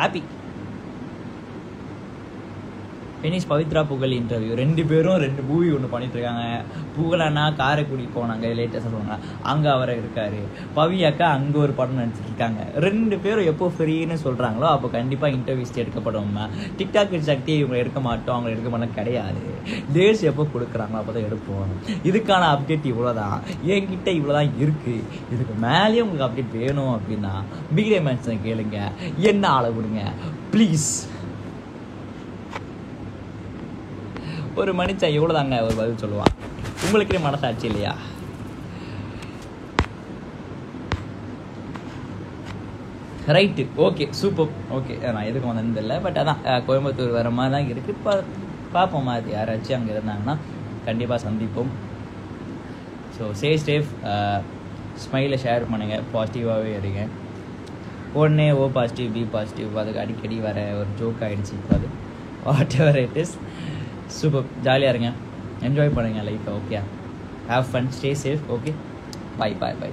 打比 penis Pavithra புகழ் interview ரெண்டு பேரும் ரெண்டு மூவி ஒன்று பண்ணிட்டுருக்காங்க. புகழனா காரைக்குடி போனாங்க லேட்டாக சொன்னாங்க. அங்கே அவர் இருக்காரு. பவி அக்கா அங்கே ஒரு படம் நடிச்சிருக்காங்க இருக்காங்க. ரெண்டு பேரும் எப்போ ஃப்ரீன்னு சொல்கிறாங்களோ அப்போ கண்டிப்பாக இன்டர்வியூஸ் எடுக்கப்படும் டிக்டாக் சக்தி இவங்க எடுக்க மாட்டோம் அவங்க எடுக்க மாட்டோம் கிடையாது. டேஸ் எப்போ கொடுக்குறாங்களோ அப்போ தான் எடுப்போம். இதுக்கான அப்டேட் இவ்வளோதான் என்கிட்ட இவ்வளோதான் இருக்குது இதுக்கு மேலேயே உங்களுக்கு அப்டேட் வேணும் அப்படின்னா பிகிரே மேன்ஸை கேளுங்க. என்ன ஆளை விடுங்க ப்ளீஸ் ஒரு மனுஷன் இவ்வளோதாங்க ஒரு பதில் சொல்லுவான். உங்களுக்கே மனசாட்சி இல்லையா? ரைட்டு ஓகே சூப்பர் ஓகே நான் எதுக்கும் வந்ததில்லை பட் அதான் கோயம்புத்தூர் வர மாதிரி தான் இருக்குது இப்போ பார்ப்போம் அது யாராச்சும் அங்கே இருந்தாங்கன்னா கண்டிப்பாக சந்திப்போம். ஸோ சே சேஃப் ஸ்மைலை ஷேர் பண்ணுங்கள் பாசிட்டிவாகவே இருங்க. உடனே ஓ பாசிட்டிவ் பி பாசிட்டிவ் அதுக்கு அடிக்கடி வர ஒரு ஜோக் ஆகிடுச்சு இப்போ அது. Whatever it is super ஜாலியாக இருங்க. என்ஜாய் பண்ணுங்கள் லைஃப்பை okay have fun stay safe okay bye bye bye